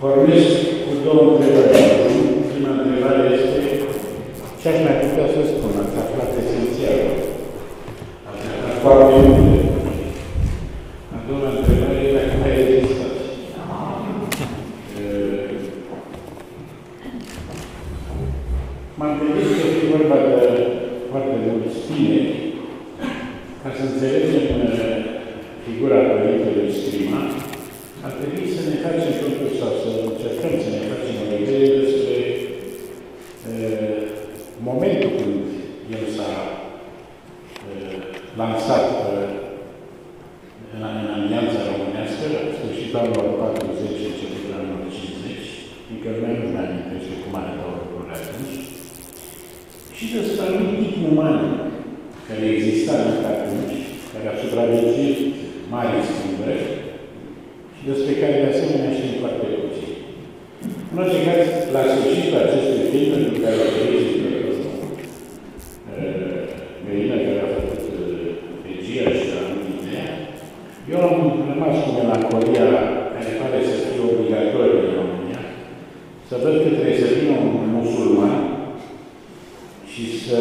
Pornesc cu două întrebări. Prima întrebare este ce aș mai putea să spun? Ați aflat esențial. Ați aflat foarte multe. A doua întrebare e dacă mai rezistați. M-am gândit că e vorba de foarte mulți tineri ca să înțelegem figura Părintelui Strima, ar trebui să ne facem totuși sau să încercăm să ne facem o idee despre uh, momentul când el s-a uh, lansat uh, în, în Alianța Românească, la sfârșitul anilor 40, începutul anilor 50, încă lumea nu mai amintește cum arătau lucrurile atunci, și despre anumit tip uman care exista încă atunci, care a supraviețuit mari schimbări și despre care de asemenea știm foarte puțin. În orice caz, la sfârșitul acestui film, pentru care a venit și Melina, care a făcut regia și a ideea, eu am rămas cu melancolia care pare să fie obligatorie în România, să văd că trebuie să vină un musulman și să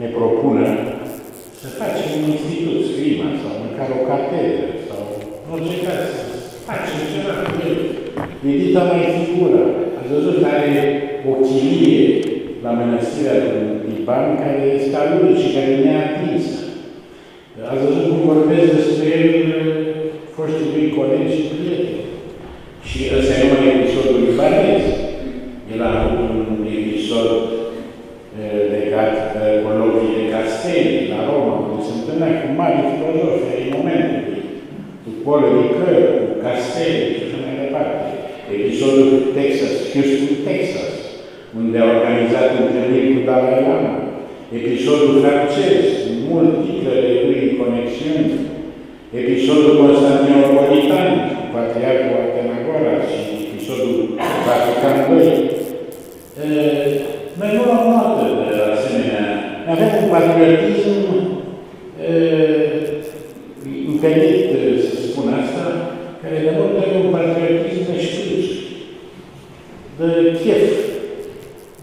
ne propună să facem un institut, scrima, sau măcar o catedră, sau în orice caz, să facem ceva cu el. Ridică mai figura. Ați văzut că are o chilie la mănăstirea din Liban, care este a lui și care ne-a atins. Ați văzut cum vorbesc despre el foștii lui colegi și prieteni. Și ăsta e numai episodul libanez. El a avut un episod legat de colocii de Castelli, la Roma, unde se întâlnea cu mari filozofi ai momentului, cu Paul Ricoeur, cu Castelli și așa mai departe. Episodul Texas, Houston, Texas, unde a organizat întâlniri cu Dalai Lama. Episodul francez, multiplele lui conexiuni. Episodul Constantinopolitan, cu Patriarhul Atenagora și episodul Vatican II. Noi nu am notă de asemenea. Avem un patriotism învelit, să spun asta, care de mult are un patriotism neștiut, de chef.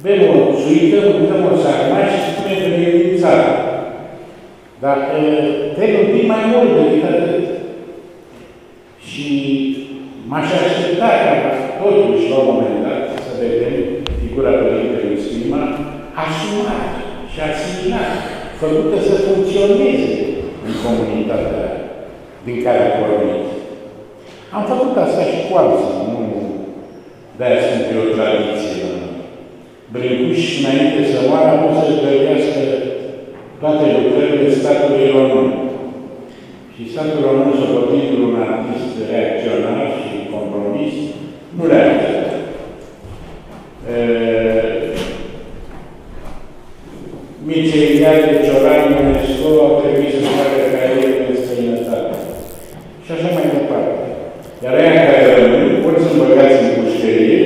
Bem o suită, mâncăm o sarma și spunem că e din țară. Dar trebuie un pic mai mult decât atât. Și m-aș aștepta ca totuși, la un moment dat, să vedem figura Părintelui Sfima asumată și asimilată, făcută să funcționeze în comunitatea din care a pornit. Am făcut asta și cu alții, nu de-aia sunt pe o tradiție. Brâncuș, înainte să moară, a pus să-și gădească toate lucrările statului român. Și statul român, socotindu un artist reacționar și compromis, nu le-a acceptat. Micelia de Cioran UNESCO au trebuit să facă cariere în străinătate. Și așa mai departe. Iar aia care rămân, ori sunt băgați în pușcărie,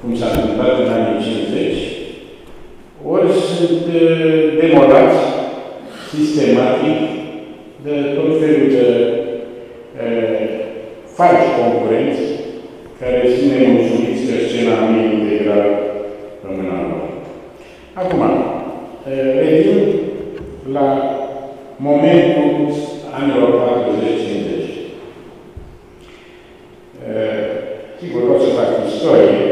cum s-a întâmplat în anii 50, ori sunt demolați sistematic de tot felul de uh, falși concurenți care sunt nemulțumiți că scena nu e integral rămâna lor. Acum, revin la momentul anilor 40-50. Sigur, o să fac istorie,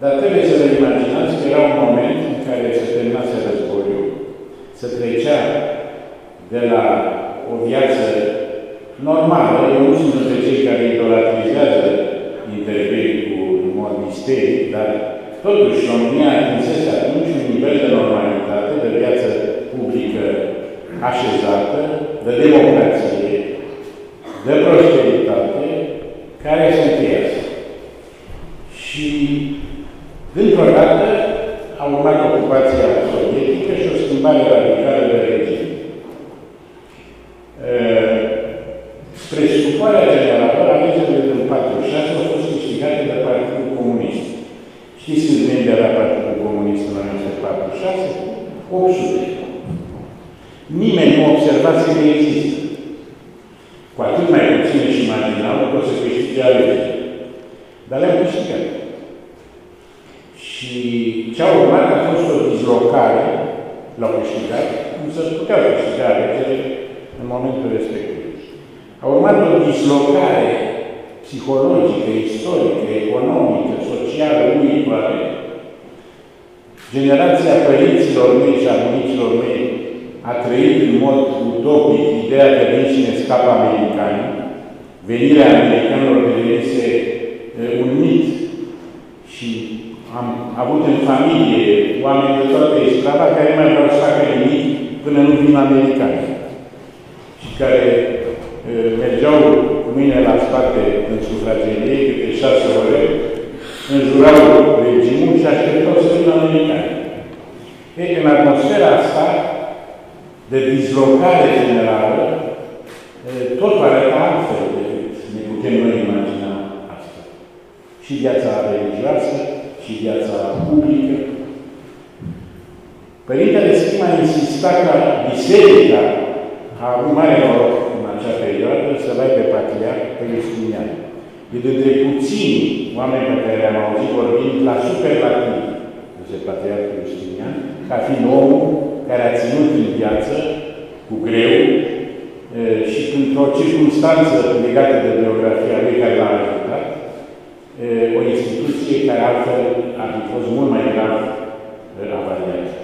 dar trebuie să vă imaginați că era un moment în care se terminase războiul, se trecea de la o viață normală, eu nu sunt între cei care idolatrizează intervenii cu în mod misteric, dar totuși România atinsese atunci un nivel de normalitate, de viață publică așezată, de democrație, de prosperitate, care se încheiase. Și, dintr-o dată, a urmat ocupația sovietică și o schimbare radicală de regim. Spre supărarea generală, alegerile din 46 au fost câștigate de Partidul Comunist. Știți câți membri era Partidul Comunist în 1946? 800. Nimeni nu observase că există. Cu atât mai puțin și imaginau că o să câștige alegerile. Dar le-am câștigat. Și ce a urmat a fost o dislocare, l-au câștigat, cum să puteau câștiga alegere în momentul respectiv. A urmat o dislocare psihologică, istorică, economică, socială, uitoare. Generația părinților mei și a bunicilor mei a trăit în mod utopic ideea că vin și ne scapă americanii. Venirea americanilor devenise un mit și am avut în familie oameni de toate strada care nu mai vreau să facă nimic până nu vin americani și care mergeau cu mine la spate în sufragerie, câte șase ore, înjurau regimul și așteptau să vină americani. Ei, în atmosfera asta de dislocare generală, totul arăta altfel decât ne putem noi imagina asta. Și viața religioasă, și viața publică. Părintele Schima insista ca biserica a avut mare noroc în acea perioadă să-l ai pe patriarh pe Justinian. E dintre puțini oameni pe care am auzit vorbind la superlativ despre patriarhul Justinian, ca fiind omul care a ținut în viață cu greu și într-o circunstanță legată de biografia lui care l-a ajutat, o instituție care altfel ar fi fost mult mai grav avariată.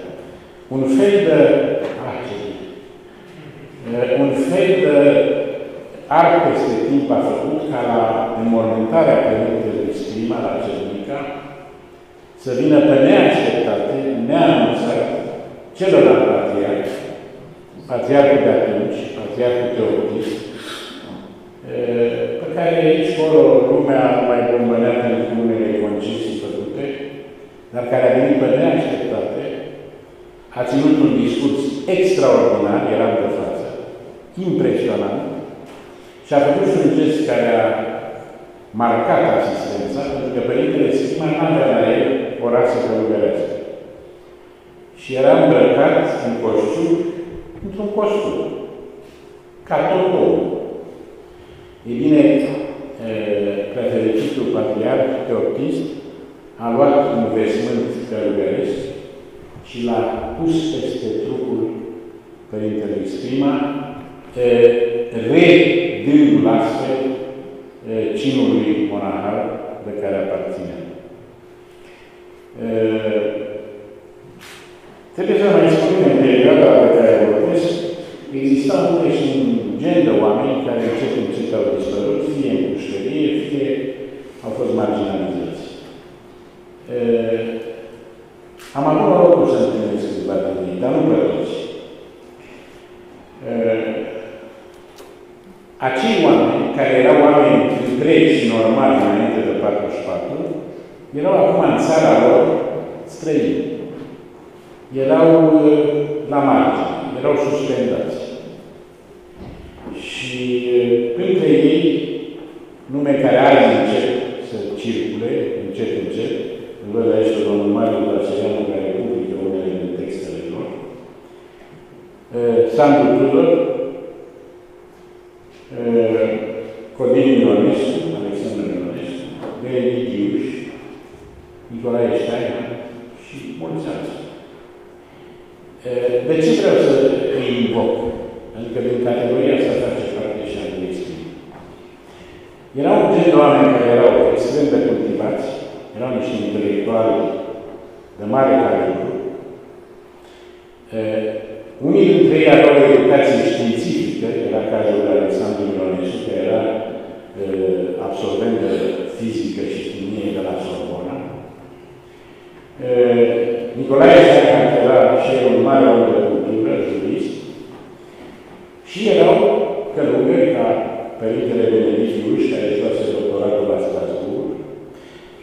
Un fel de... Ah, ce un fel de arc peste timp a făcut ca la înmormântarea Părintelui Scrima la Cernica să vină pe neașteptate, neanunțat, celălalt patriarh, patriarhul de atunci, patriarhul Teotis, pe care aici, acolo, lumea mai bombănea pentru unele concesii făcute, dar care a venit pe neașteptate, a ținut un discurs extraordinar, eram de față, impresionant, și a făcut și un gest care a marcat asistența, pentru că Părintele Sfânt nu avea la el o rasă călugărească. Și era îmbrăcat în coșciuc, într-un costum, ca tot omul. E bine, prefericitul patriarh Teoptist a luat un vesmânt călugăresc și l-a pus peste trupul Părintelui Scrima, redându-l astfel cinului monahal de care aparținea. Trebuie să mai spunem în perioada pe care vorbesc, exista multe și un gen de oameni care încet încet au dispărut, fie în pușcărie, fie au fost marginalizați. Am avut norocul să întâlnesc câțiva din ei, dar nu pe toți. Acei oameni, care erau oameni întregi și normali înainte de 44, erau acum în țara lor străini. Erau la margine, erau suspendați. Și între ei, nume care azi încep să circule, încet, încet, îl văd aici pe domnul Mariu Brasilianu, care publică unele din textele lor, Sandu Tudor, Codin Ionescu, Alexandru Ionescu, Gheorghe Ghiuș, Nicolae Steiner și mulți alții. De ce vreau să îi invoc? Adică din categoria asta face parte și a lui Erau un gen de oameni care erau extrem de cultivați, erau niște intelectuali de mare calibru. Unii dintre ei aveau o educație științifică, era cazul de Alexandru Mironescu, care era uh, absolvent de fizică și chimie de la Sorbona. Uh, Nicolae Steiner era și el un mare om de cultură, jurist, și erau călugări ca Părintele Benedict Iuș, care își luase doctoratul la Strasbourg.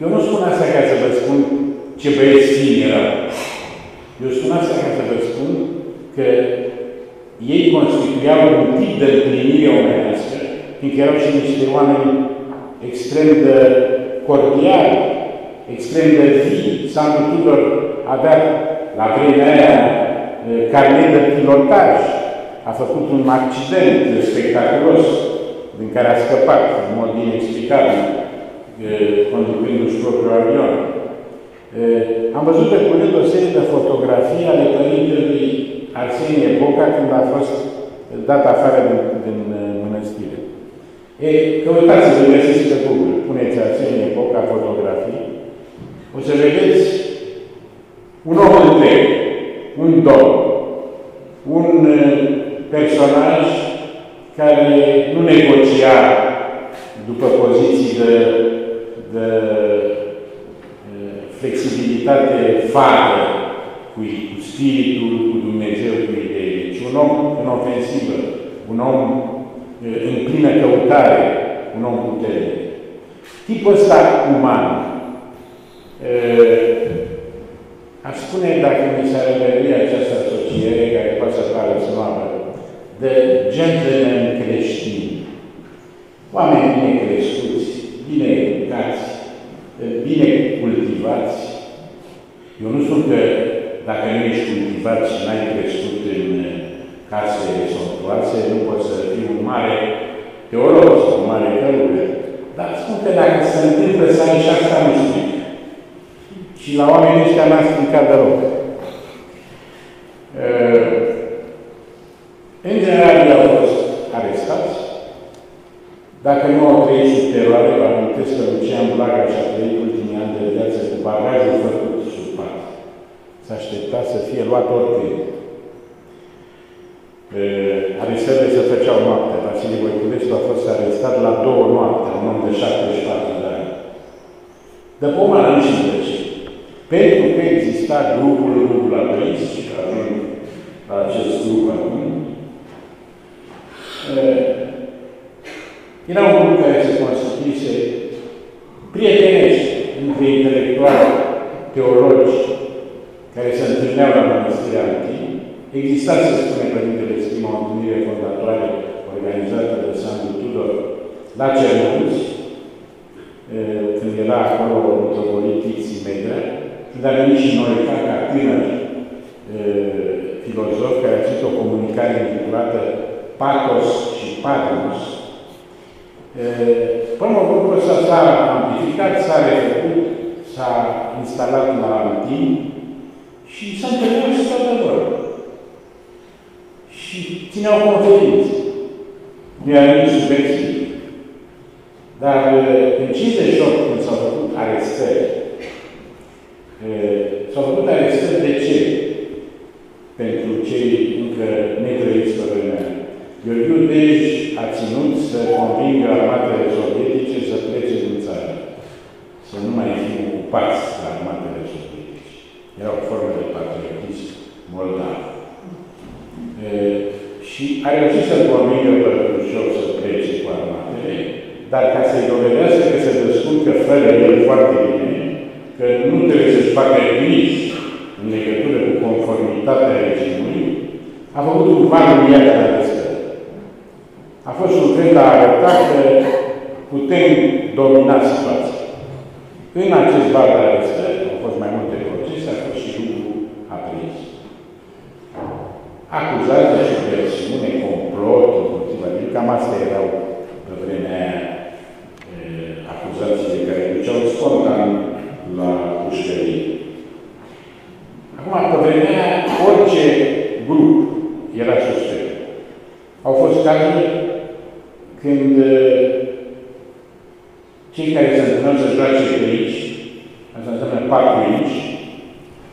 Eu nu spun asta ca să vă spun ce băieți fini erau. Eu spun asta ca să vă spun că ei constituiau un tip de împlinire omenească, fiindcă erau și niște oameni extrem de cordiali, extrem de vii. Sandu Tudor avea la vremea aia carnet de pilotaj, a făcut un accident spectaculos din care a scăpat în mod inexplicabil conducându-și propriul avion. Am văzut pe curând o serie de fotografii ale părintelui Arsenie Boca când a fost dat afară din, din mănăstire. E, căutați să găsiți pe Google, puneți Arsenie Boca fotografii, o să vedeți un om întreg, un domn, un personaj care nu negocia după poziții de, de flexibilitate fără cu, cu spiritul, cu Dumnezeu, cu idei. Deci un om în ofensivă, un om în plină căutare, un om puternic. Tipul ăsta uman, aș spune, dacă mi s-ar această asociere, care poate să pară slabă, de gentleman creștini. Oameni bine crescuți, bine educați, bine cultivați. Eu nu spun că dacă nu ești cultivat și n-ai crescut în case somptuoase, nu poți să fii un mare teolog sau un mare călugăr. Dar spun că dacă se întâmplă să ai și asta, nu stric. Și la oamenii ăștia n-a stricat deloc. În general, ei au fost arestați. Dacă nu au trăit sub teroare, vă amintesc că Lucian Blaga și-a trăit ultimii ani de viață cu bagajul făcut sub pat. S-a așteptat să fie luat oricând. Arestările se făceau noapte. Vasile Voiculescu a fost arestat la două noapte, un om de 74 de ani. De poma nu și de ce. Pentru că exista grupul Rugul la Părinți, și ajung la acest grup acum, era un grup care se constituise prietenește între intelectuali, teologi, care se întâlneau la Mănăstirea Antii. Exista, să spune Părintele Schima, o întâlnire fondatoare organizată de Sandu Tudor la Cernăuți, când era acolo mitropolitiții Medrea, când a venit și noi ca tânăr filozof care a citit o comunicare intitulată Patos și Patmos. Până grupul ăsta s-a amplificat, s-a refăcut, s-a instalat la Antin și s-a întâlnit și toată vorba. Și țineau conferințe. Nu era nici subiectiv. Dar în 58, când s-au făcut arestări, s-au făcut arestări de ce? Pentru cei încă netrăiți pe vremea. Gheorghiu Dej a ținut să convingă armatele sovietice să plece din țară. Să nu mai fie ocupați de armatele sovietice. Era o formă de patriotism moldav. Și a reușit să-l convingă pe Khrushchev să plece cu armatele, dar ca să-i dovedească că se descurcă fără el foarte bine, că nu trebuie să-și facă griji în legătură cu conformitatea regimului, a făcut un ban uriaș de arestări. A fost un fel de a arăta că putem domina situația. În acest bar de arestări, au fost mai multe procese, a fost și lucru aprins. Acuzații și versiune, complot, împotriva lui, cam astea erau pe vremea aia acuzațiile care duceau spontan la pușcărie. Acum, pe vremea orice grup era suspect. Au fost cazuri când cei care se întâlneau să joace de aici, asta înseamnă patru aici,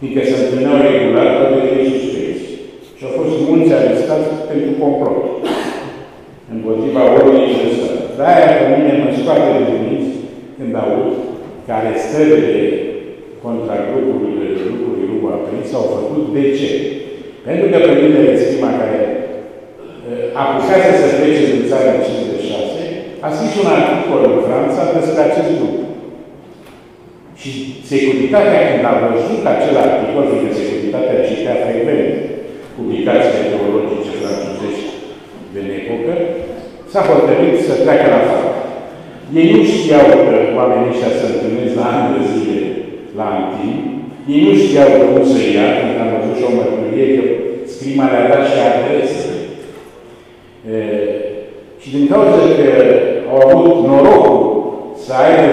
fiindcă se întâlneau regulat, au devenit suspecți. Și au fost mulți arestați pentru complot. Împotriva ordinii de stat. De-aia pe mine mă scoate de gândit când aud că arestările contra grupului, grupului Rubu Aprins s-au făcut. De ce? Pentru că Părintele Schima, care apucase să plece din țară în 56, a scris un articol în Franța despre acest lucru. Și securitatea, când a văzut acel articol, fiindcă securitatea citea frecvent publicațiile teologice franțuzești de epocă, s-a hotărât să treacă la față. Ei nu știau că oamenii ăștia se întâlnesc la ani de zile la Antin, ei nu știau că cum să ia, când am văzut și o mărturie, că scrima le-a dat și adrese. Și din cauza că au avut norocul să aibă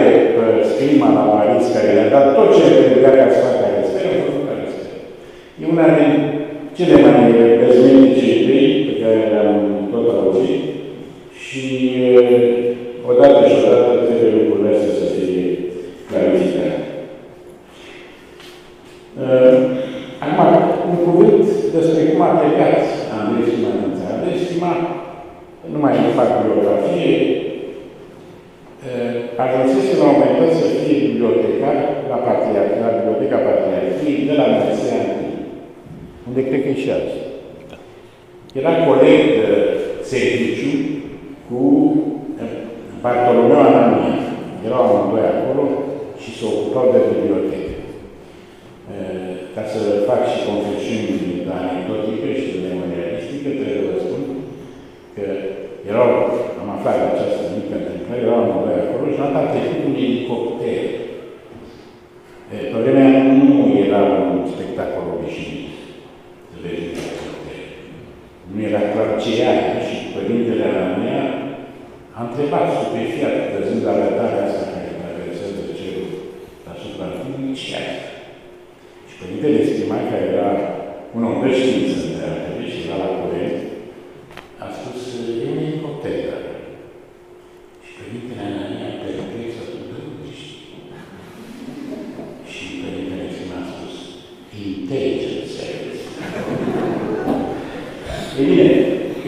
E bine,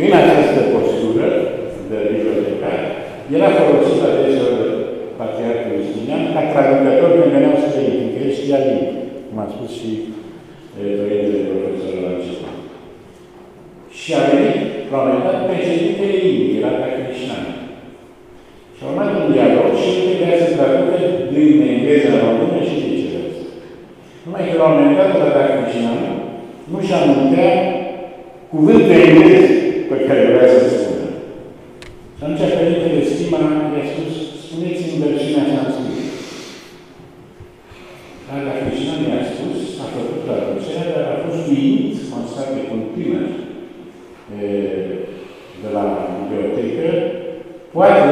în această postură de bibliotecar, era folosit adeseori de Patriarhul Justinian ca traducător când veneau străini, fiindcă el știa limbi, cum a spus și părintele profesor la început. Și a venit, la un moment dat, președintele Indiei, era Krishnan. Și a urmat un dialog și el trebuia să traducă din engleză în română și viceversa. Numai că la un moment dat, la Krishnan nu și-a amintea cuvântul englez pe care vrea să spună. Și atunci Părintele Stima i-a spus, spuneți-mi versiunea sanscrită. Dar dacă Krishna mi-a spus, a făcut traducerea, dar a fost uimit, constat de un tânăr de la bibliotecă, poate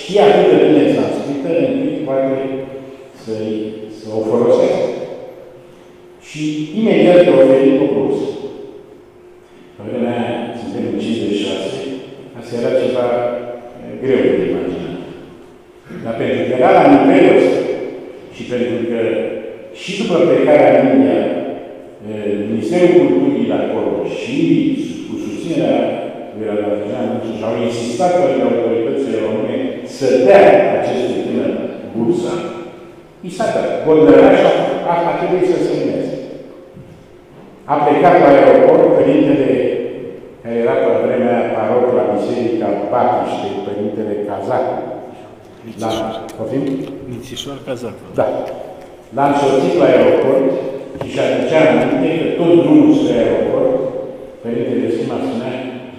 știa atât de bine sanscrită, încât poate să, să o folosească. Și imediat i-a oferit o bursă. Pe vremea aia, suntem în 56, asta era ceva greu de imaginat. Dar pentru că era la nivelul ăsta și pentru că și după plecarea în India, Ministerul Culturii de acolo și cu susținerea lui Radhajan și-au insistat pe autoritățile române să dea acestui tânăr bursa, i s-a dat. Goldăraș a, a trebuit să se urmeze. A plecat la aeroport, părintele care era pe vremea paroc la Biserica Batiște, părintele Cazac. Da, poftim? Nițișoar Cazac. Da. L-am însoțit la aeroport și și aducea aminte că tot drumul spre aeroport, părintele Sima spunea,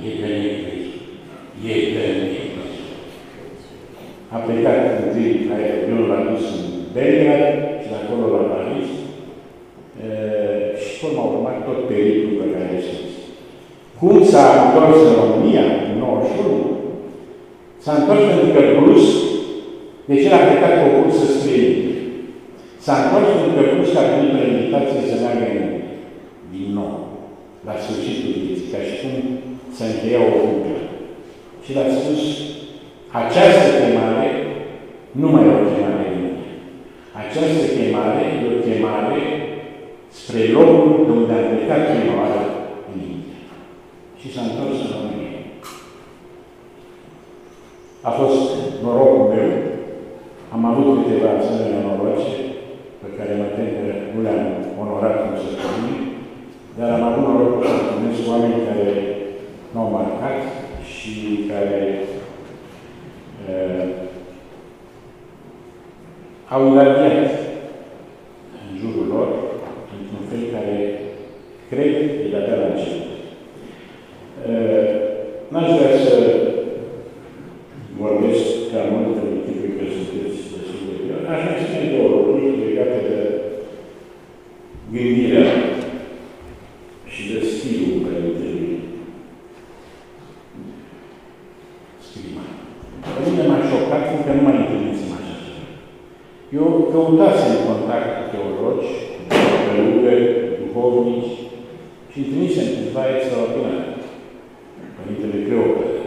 e pe necrezut. E pe necrezut. A plecat întâi aeroplanul l-a dus în Belgrad și de acolo la Paris. Și cum a urmat tot pericolul pe care știți. Cum s-a întors în România, în 91, s-a întors pentru că brusc, deci el a plecat cu o cursă spre. S-a întors pentru că brusc a primit o invitație să meargă în. Din nou, la sfârșitul l-a. Această chemare e o chemare spre locul de unde a plecat prima oară în India. Și s-a întors în România. A fost norocul meu. Am avut câteva asemenea noroce pe care mă tem că nu le-am onorat cum să spune, dar am avut norocul să întâlnesc oameni care m-au marcat și care uh, au iradiat în jurul lor într-un fel care cred că de-abia la început. Uh, N-aș vrea să vorbesc ca mult în tipul că sunteți destul de bine. Aș mai spune două lucruri legate de gândirea și de stilul părintelui Scrima. Pe mine m-a șocat fiindcă nu mai întâlnisem așa Eu căutasem contact cu teologi, cu călugări, cu duhovnici și întâlnisem câțiva extraordinari. Părintele Cleopatra.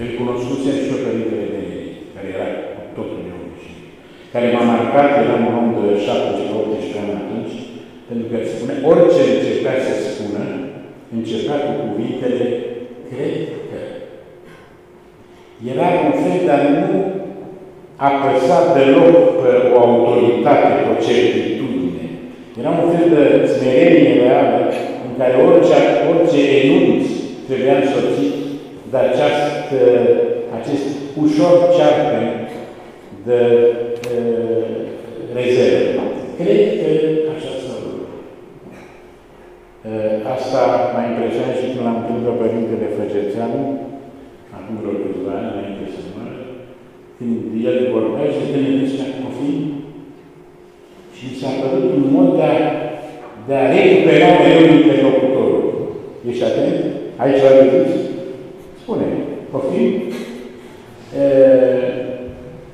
Îl cunoscusem și eu Părintele Denei, care era cu totul neobișnuit. Care m-a marcat, eram un om de 17-18 ani atunci, pentru că spune, orice începea să spună, începea cu cuvintele, cred că. Era un fel de a nu apăsat deloc pe o autoritate, pe o certitudine. Era un fel de smerenie reală în care orice, orice enunț trebuia însoțit de aceast, acest ușor cearcă de, de rezervă. Cred că așa s-a Asta m-a impresionat și când l-am întâlnit pe Părintele Făgețeanu, acum vreo câțiva ani, înainte să moară, când el vorbea și când ne ăștia copii, și mi s-a părut un mod de a, de a recupera mereu interlocutorul. Ești atent? Aici la vedeți? Spune, poftim?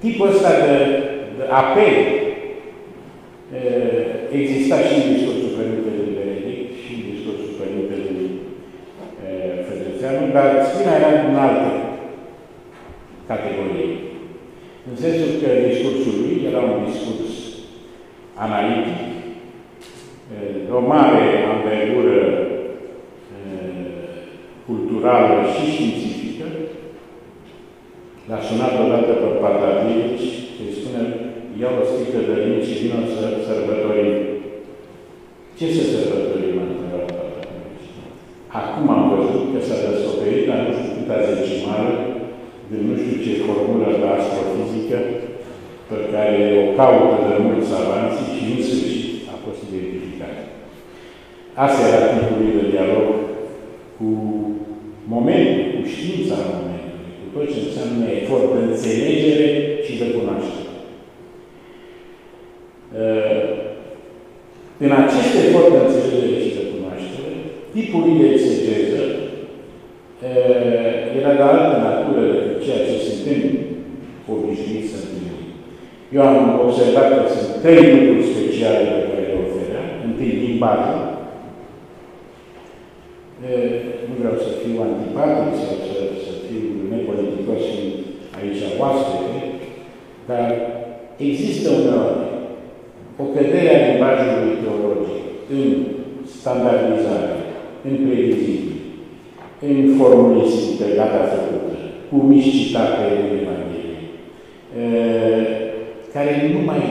tipul ăsta de, de apel e, exista și în discursul Părintelui Benedict și în discursul Părintelui Fădățeanu, dar spina era în alte categorii. În sensul că discursul lui era un discurs analitic, de o mare anvergură culturală și științifică. L-a sunat odată pe Patatici și îi spune, ia o sticlă de vin și vină să sărbătorim. Ce să sărbătorim, a întrebat Patatici? Acum am văzut că s-a descoperit la nu știu câta zecimală de nu știu ce formulă de astrofizică pe care o caută de mulți savanții și în sfârșit a fost identificată. Asta era timpul de dialog cu momentul, cu știința momentului, cu tot ce înseamnă efort de înțelegere și de cunoaștere. În acest efort de înțelegere și de cunoaștere, tipul lui de exegeză era de altă natură decât ceea ce suntem obișnuiți să întâlnim. Eu am observat că sunt trei lucruri speciale pe care le oferea. Întâi, limbajul. Nu vreau să fiu antipatic sau să, să fiu nepoliticos și aici oaspete, dar există uneori o cădere a limbajului teologic în standardizare, în previzibil, în formulistică gata făcută, cu miscitate în Evanghelie, care nu mai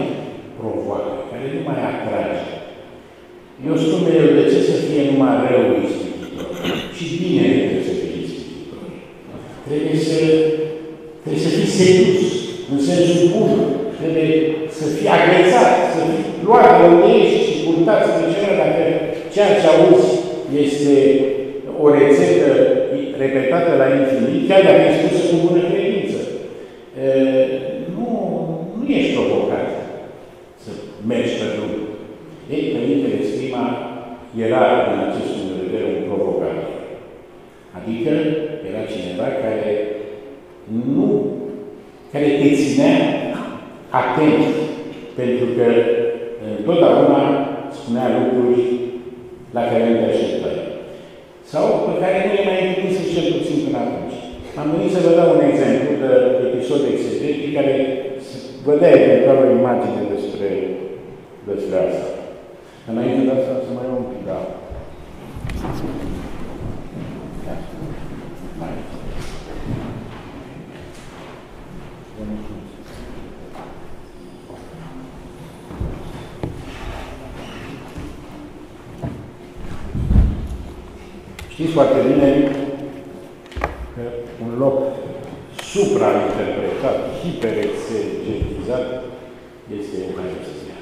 provoacă, care nu mai atrage. Eu spun mereu, de ce să fie numai rău ispititor? Și bine trebuie să fie ispititor. Trebuie să, trebuie să fii sedus, în sensul bun. Trebuie să fii agrețat, să fii luat de unde ești și purtat să special dacă ceea ce auzi este o rețetă repetată la infinit, chiar dacă e spusă cu bună credință. Nu, nu ești provocat să mergi pe drum. Ei, Părintele Stima era, în acest punct de vedere, un provocator. Adică era cineva care nu, care te ținea atent, pentru că întotdeauna spunea lucruri la care nu te așteptai. Sau pe care nu le mai întâlnit cel puțin până atunci. Am venit să vă dau un exemplu de episod exegetic care vă dea eventual o imagine despre, despre asta. Înainte de asta să mai iau un pic, da. Știți foarte bine că un loc suprainterpretat, hiperexegetizat, este Euharistia.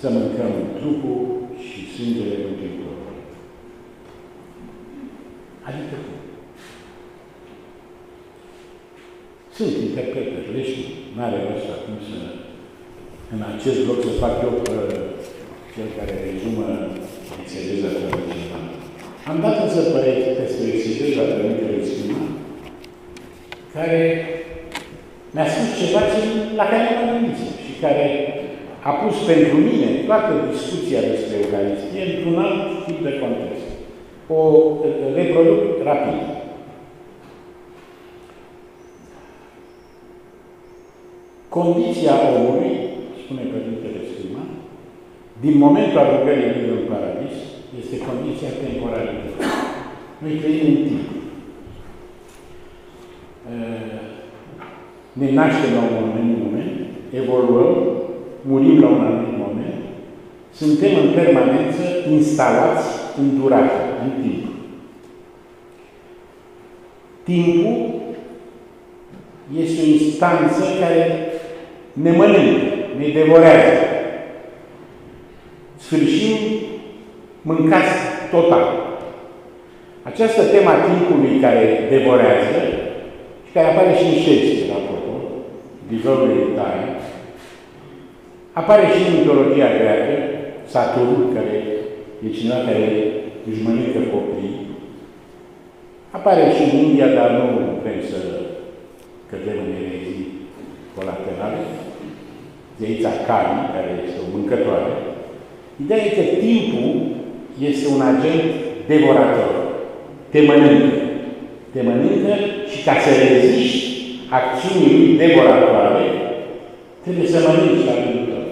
Să mâncăm trupul și sângele Mântuitorului. Adică cum? Sunt interpretări, le știu. N-are rost acum să, în acest loc, să fac eu pe cel care rezumă exegeza tradițională. Am dat însă păreri despre exegeza Părintele Sfânt, care mi-a spus ceva ce, la care nu mă gândisem și care a pus pentru mine toată discuția despre Eucaristie într-un alt tip de context. O reproduc rapid. Condiția omului, spune Părintele Sfâma, din momentul alugării lui în paradis, este condiția temporalității. Noi trăim în timp. Ne naștem la un anumit moment, evoluăm, murim la un anumit moment, suntem în permanență instalați în durată, în timp. Timpul este o instanță care ne mănâncă, ne devorează. Sfârșim mâncați total. Această tema timpului care devorează și care apare și în Shakespeare, apropo, Devouring Time, apare și în mitologia greacă, Saturn, care e cineva care își mănâncă copiii, apare și în India, dar nu vrem să cădem în erezii colaterale, zeița Kali, care este o mâncătoare, ideea e că timpul este un agent devorator. Te mănâncă. Te mănâncă și ca să reziști acțiunii lui devoratoare, trebuie să mănânci la rândul tău.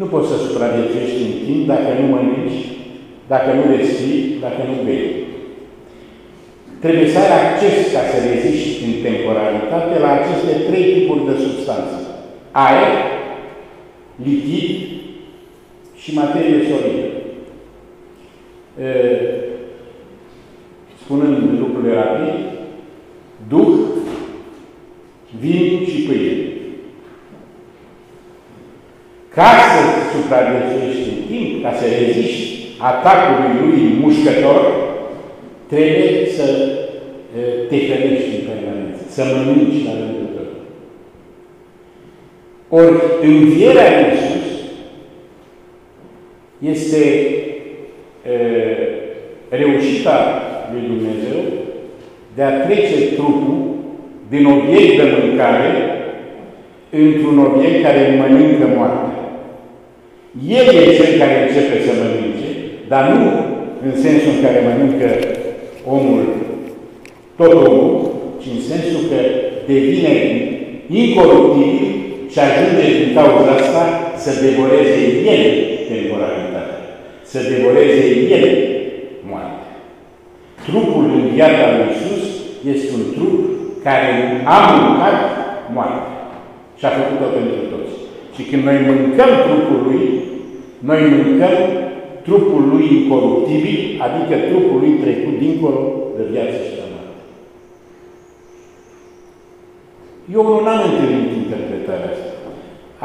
Nu poți să supraviețuiești în timp dacă nu mănânci, dacă nu respiri, dacă nu bei. Trebuie să ai acces ca să reziști în temporalitate la aceste trei tipuri de substanțe. Aer, lichid și materie solidă. Spunând lucrurile rapid, duh, vin și pâine. Ca să supraviețuiești în timp, ca să reziști atacului lui mușcător, trebuie să te ferești în permanență, să mănânci la rândul tău. Ori învierea lui Iisus este e, reușita lui Dumnezeu de a trece trupul din obiect de mâncare într-un obiect care mănâncă moartea. El e cel care începe să mănânce, dar nu în sensul în care mănâncă omul, tot omul, ci în sensul că devine incoruptibil și ajunge din cauza asta să devoreze el temporalitatea, să devoreze el moartea. Trupul în viața lui Iisus este un trup care a mâncat moartea și a făcut-o pentru toți. Și când noi mâncăm trupul lui, noi mâncăm trupul lui incoruptibil, adică trupul lui trecut dincolo de viață și de moarte. Eu nu am întâlnit interpretarea asta.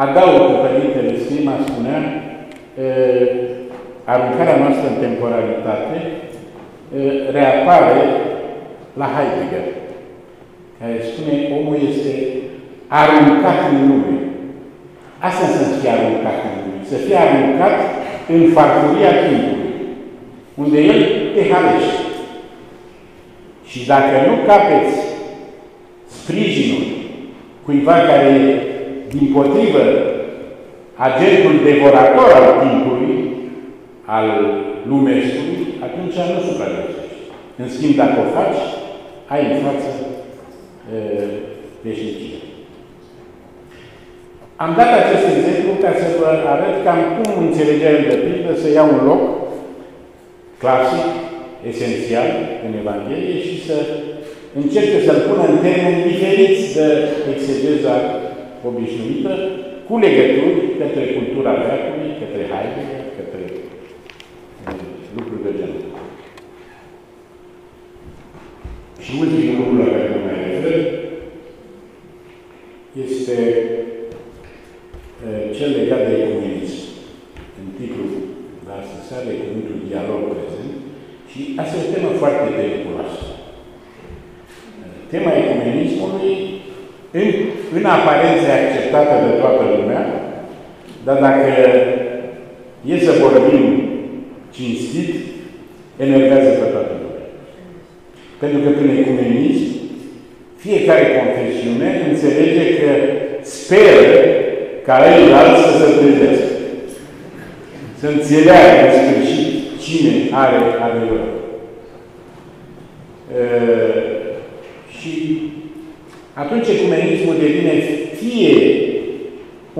Adaug că Părintele Sfima spunea e, aruncarea noastră în temporalitate e, reapare la Heidegger, care spune omul este aruncat în lume. Asta înseamnă să fie aruncat în lume. Să fie aruncat în farfuria timpului, unde el te halește. Și dacă nu capeți sprijinul cuiva care e, din potrivă, agentul devorator al timpului, al lumesului, atunci nu supraviețuiești. În schimb, dacă o faci, ai în față veșnicie. Am dat acest exemplu ca să vă arăt cam cum înțelegea el de pildă să ia un loc clasic, esențial în Evanghelie și să încerce să-l pună în termeni diferiți de exegeza obișnuită, cu legături către cultura veacului, către Heidegger, către lucruri de genul. Și ultimul lucru la care mă mai refer este cel legat de ecumenism. În titlul de astăzi seară e cuvântul dialog prezent și asta e o temă foarte periculoasă. Tema ecumenismului în, în aparență acceptată de toată lumea, dar dacă e să vorbim cinstit, enervează pe toată lumea. Pentru că prin ecumenism, fiecare confesiune înțelege că speră ca ei alții să se trezească. Să înțeleagă în sfârșit cine are adevăr. Și atunci ecumenismul devine fie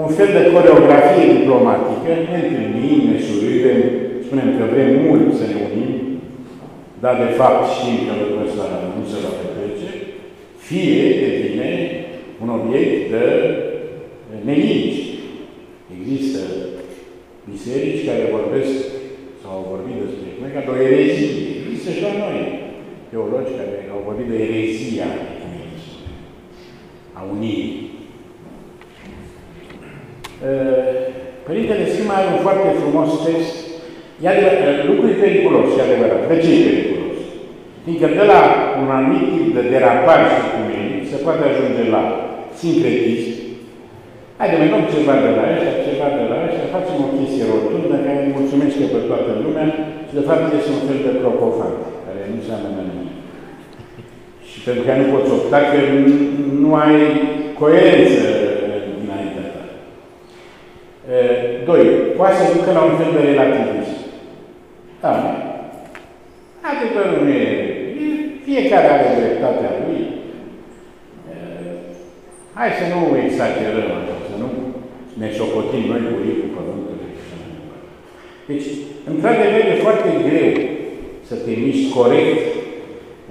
un fel de coreografie diplomatică, ne întâlnim, ne surâdem, spunem că vrem mult să ne unim, dar de fapt știm că lucrul ăsta nu se va petrece, fie devine un obiect de neliniște. Există biserici care vorbesc sau au vorbit despre ecumenica de o erezie. Există și la noi teologi care au vorbit de erezia ecumenismului, a unirii. Părintele Sima are un foarte frumos text. E adevărat, lucrul e periculos, e adevărat. De ce e periculos? Fiindcă de la un anumit tip de derapare și ecumenic se poate ajunge la sincretism. Haide, mai luăm ceva de la ăștia, ceva de la ăștia, facem o chestie rotundă care îi mulțumește pe toată lumea și de fapt este un fel de propofant, care nu seamănă nimic. Și pentru că nu poți opta că nu ai coerență Doi, poate să ducă la un fel de relativism. Da, Adevărul nu e... Fiecare are dreptatea lui. Hai să nu exagerăm așa, să nu ne socotim noi cu cu pământul și așa mai departe. Deci, într-adevăr, e foarte greu să te miști corect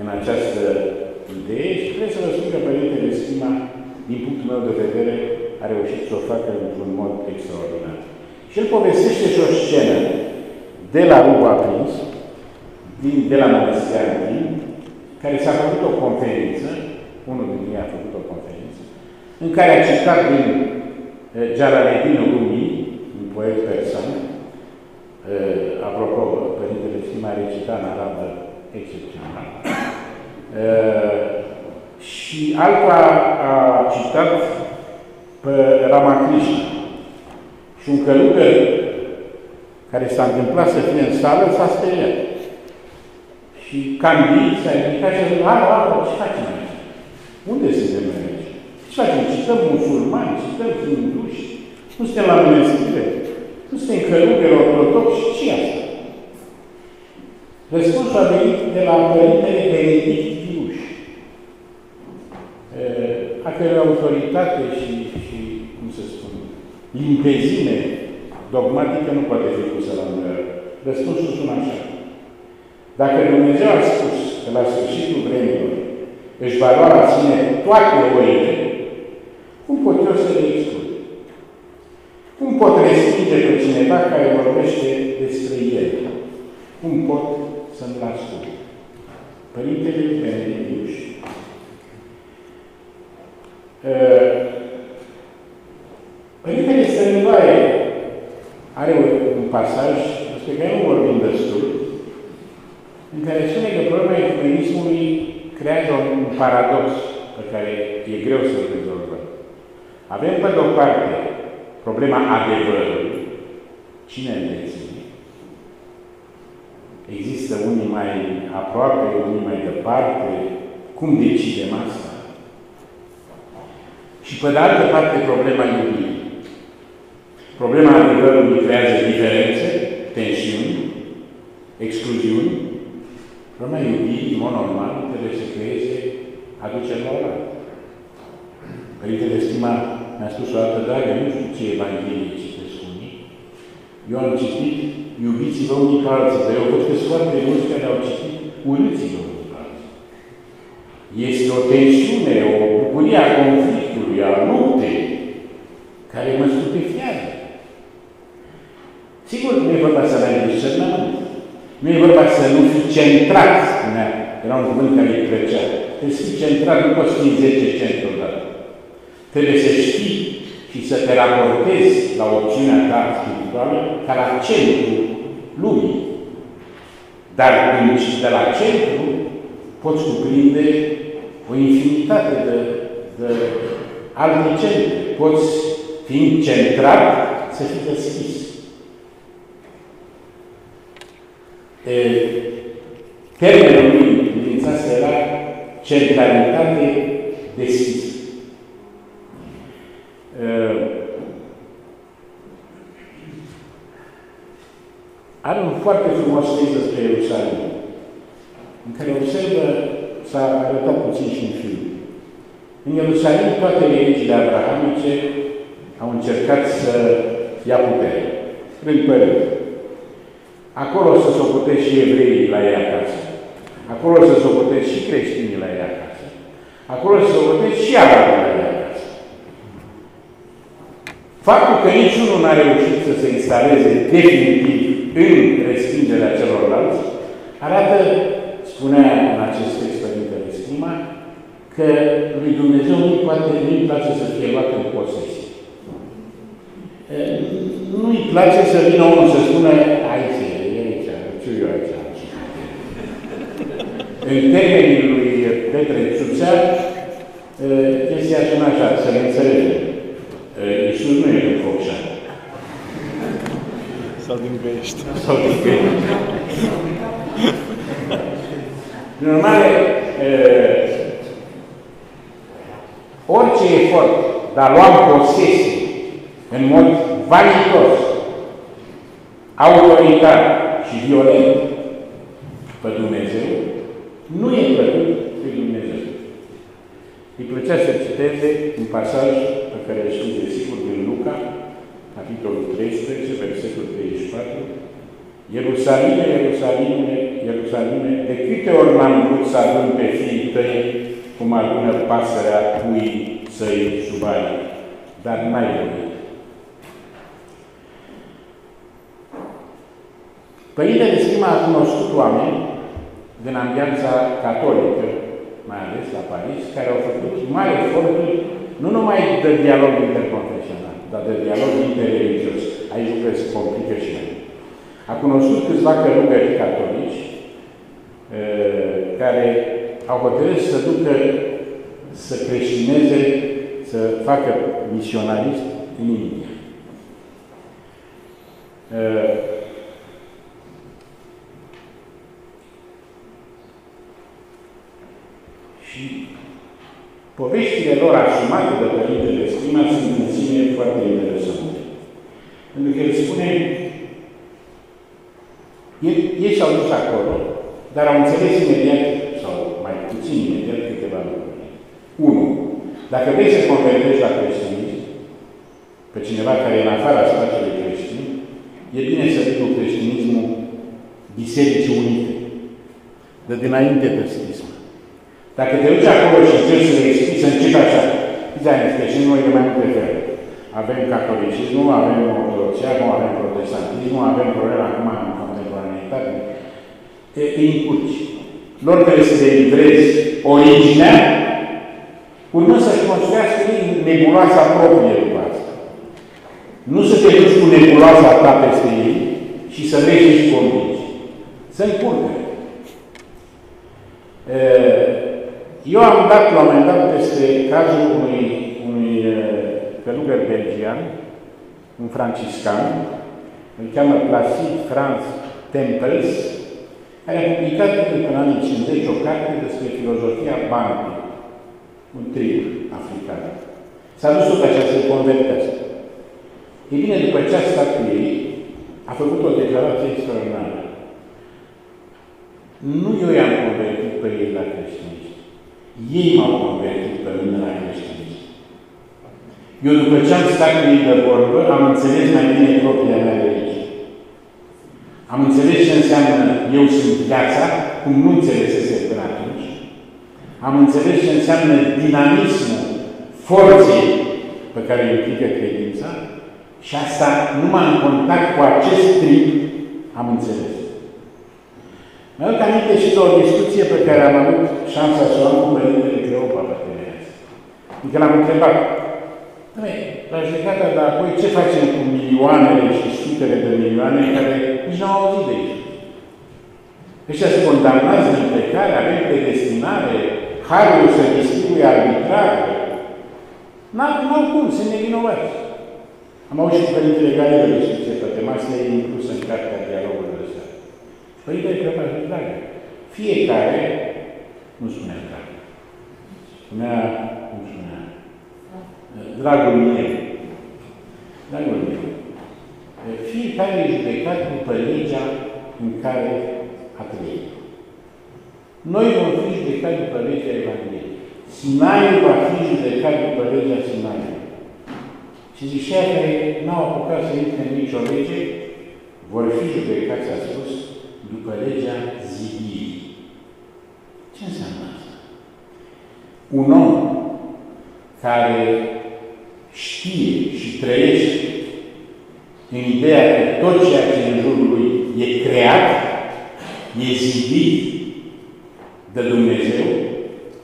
în această idee și trebuie să vă spun că Părintele Schima, din punctul meu de vedere, a reușit să o facă într-un mod extraordinar. Și el povestește și o scenă de la Rugul Aprins, din, de la Mănăstirea Antin, care s-a făcut o conferință, unul din ei a făcut o conferință, în care a citat din eh, Jalaluddin Rumi, un poet persan, eh, apropo, Părintele Schima a recitat în arabă excepțional, eh, și alta a citat pe Ramakrishna. Și un călugăr care s-a întâmplat să fie în sală s-a speriat. Și Candid s-a ridicat și a zis, alo, alo, ce facem aici? Unde suntem aici? Ce facem? Cităm musulmani, cităm hinduși, nu suntem la mănăstire, nu suntem călugări ortodoxi, ce asta? Răspunsul a venit de la Părintele Benedict Diuș, a cărui autoritate și, și, cum să spun, limpezime dogmatică nu poate fi pusă la îndoială. Răspunsul sună așa. Dacă Dumnezeu a spus că la sfârșitul vremilor își va lua la sine toate oile, cum pot eu să le exclud? Cum pot respinge pe cineva care vorbește despre el? Cum pot să-mi ascult? Părintele Benedictiuș. Uh, Părintele Stăniloae are un pasaj despre care nu vorbim destul, în care spune că problema ecumenismului creează un paradox pe care e greu să-l rezolvăm. Avem, pe de-o parte, problema adevărului. Cine îl deține? Există unii mai aproape, unii mai departe. Cum decidem asta? Și pe de altă parte, problema iubirii. Problema adevărului creează diferențe, tensiuni, excluziuni. Problema iubirii, în mod normal, trebuie să creeze aduceri la oaltă. Părintele Stima mi-a spus o dată, dragă, nu știu ce Evanghelie citesc unii. Eu am citit, iubiți-vă unii pe alții, dar eu văd că sunt foarte mulți care au citit, urâți-vă unii pe alții. Este o tensiune, o bucurie a conflictului, a luptei, care mă stupefiază. Sigur nu e vorba să ai discernământ. Nu e vorba să nu fiți centrat, spunea. Era un cuvânt care îi plăcea. Trebuie să fii centrat, nu poți fi 10 centri odată. Trebuie să știi și să te raportezi la opțiunea ta spirituală ca la centru lumii. Dar când de la centru poți cuprinde o infinitate de, de alte centri. Poți, fiind centrat, să fii deschis. E, termenul lui dimineața era centralitate deschisă. Are un foarte frumos text despre Ierusalim, în care observă, s-a arătat puțin și în film. În Ierusalim, toate religiile abrahamice au încercat să ia putere, prin părere. Acolo să se ocupeze și evreii la ei acasă. Acolo să se ocupeze și creștinii la ei acasă. Acolo să se ocupeze și arabii la ei acasă. Faptul că niciunul n-a reușit să se instaleze definitiv în respingerea celorlalți, arată, spunea în acest text Părintele Schima, că lui Dumnezeu nu-i poate, nu-i place să fie luat în posesie. Nu-i place să vină unul să spună, aici, e aici, ce eu aici. În termenii lui Petre Ciuțea, chestia sună așa, să ne înțelegem. Iisus nu e în Focșani. Sau din Găiești. Sau din Găiești. În urmare, orice efort de a lua posesie în mod vanitos, autoritar și violent pe Dumnezeu, nu e plăcut pe Dumnezeu. Îi plăcea să citeze un pasaj pe care îl știu de sigur din Luca, capitolul 13, versetul 34, Ierusalime, Ierusalime, Ierusalime, de câte ori m-am vrut să adun pe fiii tăi, cum adună pasărea cui să-i sub dar n-ai venit. Părintele Schima a cunoscut oameni din ambianța catolică, mai ales la Paris, care au făcut mari eforturi nu numai de dialog interconfesional, dar de dialog interreligios. Aici lucrurile se complică și mai. A cunoscut câțiva călugări catolici care au hotărât să ducă să creștineze, să facă misionarist în India. Și poveștile lor asumate de Părintele Schima sunt în sine foarte interesante. Pentru că el spune, ei, ei s-au dus acolo, dar au înțeles imediat, sau mai puțin imediat, câteva lucruri. Unu, dacă vrei să convertești la creștinism, pe cineva care e în afara spațiului creștin, e bine să fii cu creștinismul Bisericii Unite, de dinainte de schismă. Dacă te duci acolo și încerci să le explici, să începi așa, zici, creștinismul e mai multe feluri. Avem catolicismul, avem ortodoxianul, avem protestantismul, avem problema acum în contemporaneitate. Te încurci. Lor trebuie să te livrezi originea, urmând să-și construiască nebuloasa proprie după asta. Nu să te duci cu nebuloasa ta peste ei și să vezi și convingi. Să încurcă. Eu am dat la un moment dat peste cazul unui, unui călugăr belgian, un franciscan, îl cheamă Placide Franz Tempels, care a publicat în anii 50 o carte despre filozofia Bantu, un trib african. S-a dus tot așa să-i convertească. E bine, după ce a stat cu ei, a făcut o declarație extraordinară. Nu eu i-am convertit pe ei la creștinism. Ei m-au convertit pe mine la creștinism. Eu, după ce am stat cu ei de vorbă, am înțeles mai bine propria mea religie. Am înțeles ce înseamnă eu sunt viața, cum nu înțelesese până atunci. Am înțeles ce înseamnă dinamismul forței pe care îi implică credința și asta numai în contact cu acest trip am înțeles. Mă aduc aminte și de o discuție pe care am avut șansa să o am cu Părintele Cleopa pe Adică l-am întrebat, la judecata, dar apoi ce facem cu milioanele și sutele de milioane care nici nu au auzit de ei? Ăștia se condamnați în plecare, avem predestinare, harul să distribuie arbitrar. N-au cum, sunt nevinovați. Am auzit și cu Părintele Galilă discuție pe tema asta, e inclus în cartea dialogului ăsta. Părintele Cleopa zice, dragă, fiecare nu spunea dragă. Spunea, cum spunea, dragul meu, dragul meu, fiecare e judecat după legea în care a trăit. Noi vom fi judecați după legea Evangheliei. Sinaiul va fi judecat după legea Sinaiului. Și zicea că n-au apucat să intre în nicio lege, vor fi judecați, a spus, după legea zidirii. Ce înseamnă asta? Un om care știe și trăiește în ideea că tot ceea ce în jurul lui e creat, e zidit de Dumnezeu,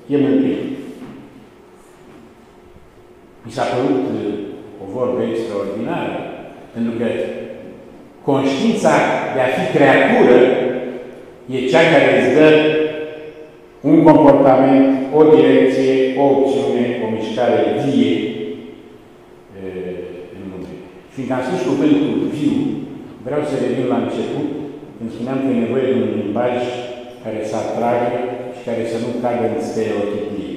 e mântuit. Mi s-a părut uh, o vorbă extraordinară, pentru că conștiința de a fi creatură e cea care îți dă un comportament, o direcție, o opțiune, o mișcare vie uh, în lume. Fiindcă am spus cuvântul viu, vreau să revin la început, când spuneam că e nevoie de un limbaj care să atragă și care să nu cadă în stereotipie.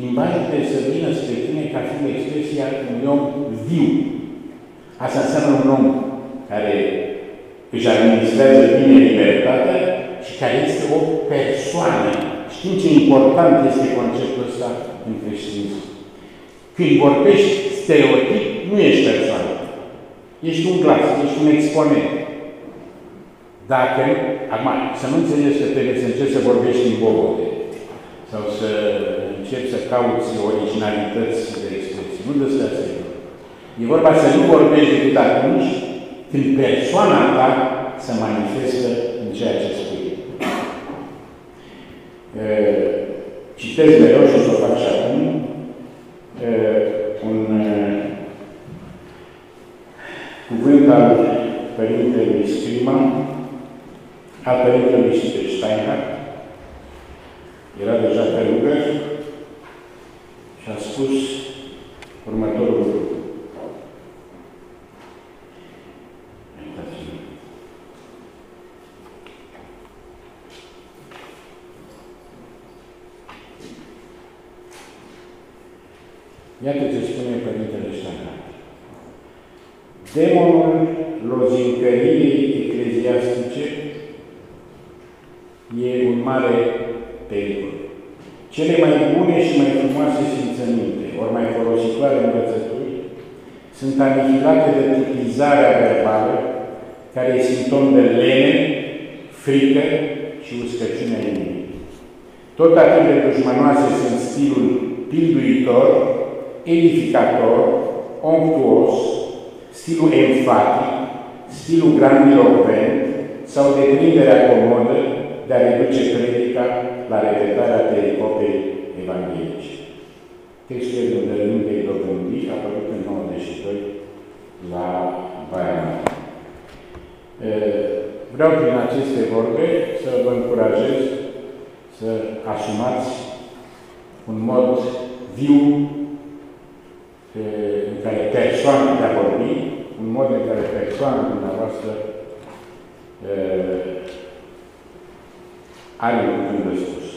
Limbajul trebuie să vină spre tine ca fiind expresia unui om viu. Asta înseamnă un om care își administrează bine libertatea și care este o persoană. Știm ce important este conceptul ăsta în creștinism. Când vorbești stereotip, nu ești persoană. Ești un glas, ești un exponent. Dacă, acum, să nu înțelegeți că trebuie să încerci să vorbești în bogote sau să încerci să cauți originalități de expresie. Nu despre asta e E vorba să nu vorbești decât atunci când persoana ta se manifestă în ceea ce spui. Citesc mereu și o să o fac și acum un cuvânt al Părintelui Scrima, al Părintelui Steinhardt, era deja pe rugă și a spus următorul lucru. Iată ce spune Părintele Steinhardt. Demonul lozincăriei ecleziastice e un mare pericol. Cele mai bune și mai frumoase simțăminte, ori mai folositoare învățături, sunt anihilate de utilizarea verbală, care e simptom de lene, frică și uscăciunea inimii. Tot atât de dușmanoase sunt stilul pilduitor, edificator, onctuos, stilul enfatic, stilul grandilocvent sau deprinderea comodă de a reduce predica la repetarea pericopei evanghelice. Textul de unde Lângăi Dobândii a apărut în 92 la Baia Vreau prin aceste vorbe să vă încurajez să asumați un mod viu în care persoana de a vorbi, un mod în care persoana dumneavoastră are un cuvânt de spus.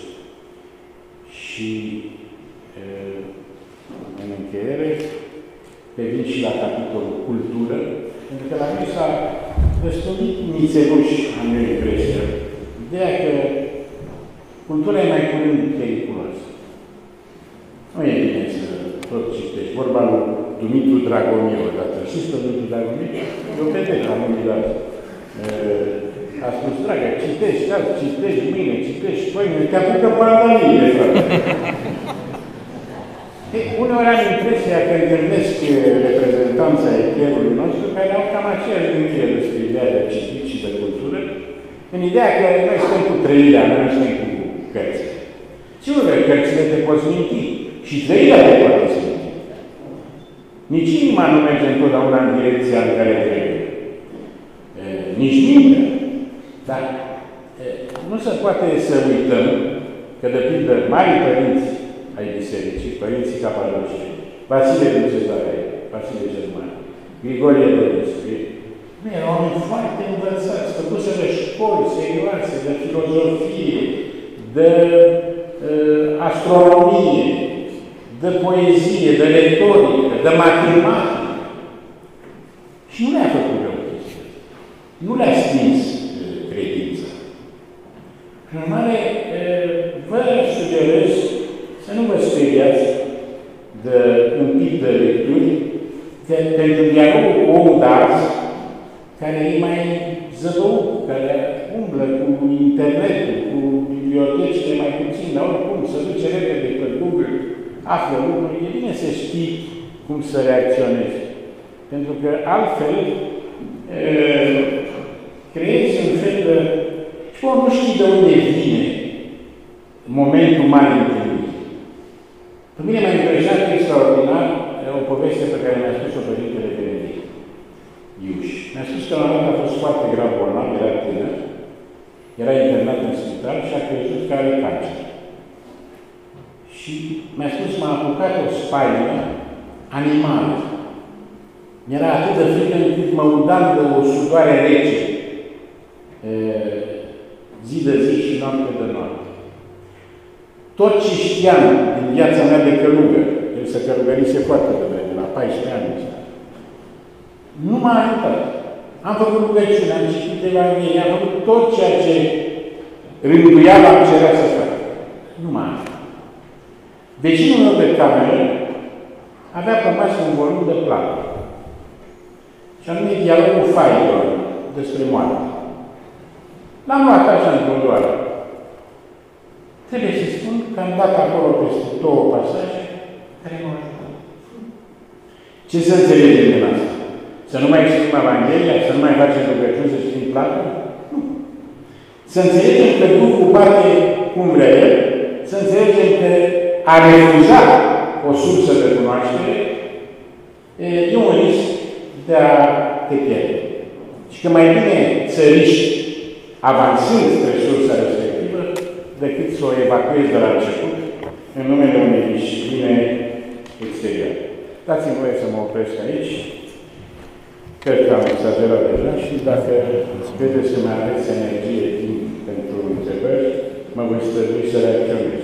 Și în încheiere, revin și la capitolul cultură, pentru că la noi s-a răstundit nițeluși, am eu impresia, ideea că cultura e mai curând periculoasă. Nu e bine să tot citești. Vorba lui Dumitru Dragomir, odată. Știți pe Dumitru Dragomir? Eu pedec la mâinile alții a spus, dragă, citești azi, citești mâine, citești pâine, te apucă pandemie, frate. E, uneori am impresia că întâlnesc reprezentanța echierului nostru care au cam aceeași gândire despre ideea de citit și de cultură, în ideea că noi suntem cu trăirea, noi nu suntem cu cărți. Sigur că cărțile te poți minti și trăirea te poate minti. Nici inima nu merge întotdeauna în direcția în care trebuie. Nici mintea. Dar nu se poate să uităm că, de pildă, mari părinți ai bisericii, părinții Capadociei, Vasile din Cezare, Vasile German, Grigorie Dănescu, nu erau oameni foarte învățați, făcuse de școli serioase, de filozofie, de uh, astronomie, de poezie, de retorică, de matematică. Și nu le-a făcut rău chestia Nu le-a stins uh, credința. Prin urmare, uh, vă sugerez să nu vă speriați de un pic de lecturi, că pentru dialogul cu omul de azi, care e mai zăbăut, care umblă cu internetul, cu bibliotecile mai puțin, dar oricum să duce repede pe Google, află lucruri, e bine să știi cum să reacționezi. Pentru că altfel creezi un fel de... Și nu știi de unde vine momentul mare întâlniri. Pe mine m-a impresionat extraordinar o poveste pe care mi-a spus-o Părintele Benedict. Iuș. Mi-a spus că la un a fost foarte grav bolnav, era tânăr, era internat în spital și a crezut că are cancer. Și mi-a spus, m-a apucat o spaimă animală. Mi-era atât de frică încât mă udam de o sudoare rece, zi de zi și noapte de noapte. Tot ce știam din viața mea de călugă, el se călugărise foarte de vreme, la 14 ani. Nu m-a ajutat. Am făcut rugăciune, am citit Evanghelie, am făcut tot ceea ce rânduiala am cerea să fac. Nu m-a ajutat. Vecinul meu pe cameră avea pe masă un volum de plată. Și anume dialogul failor despre moarte. L-am luat așa într-o doară. Trebuie să spun că am dat acolo peste două pasaje care m-au ajutat. Ce să înțelegem din asta? Să nu mai citim Evanghelia, să nu mai facem rugăciuni, să citim plată? Nu. Să înțelegem că Duhul bate cum vrea El, să înțelegem că a refuza o sursă de cunoaștere e un risc de a te pierde. Și că mai bine să riști avansând spre sursa respectivă, decât să o evacuezi de la început în numele unei discipline exterioare. Dați-mi voie să mă opresc aici. Cred că am exagerat deja și dacă vedeți să mai aveți energie, timp pentru întrebări, mă voi strădui să reacționez.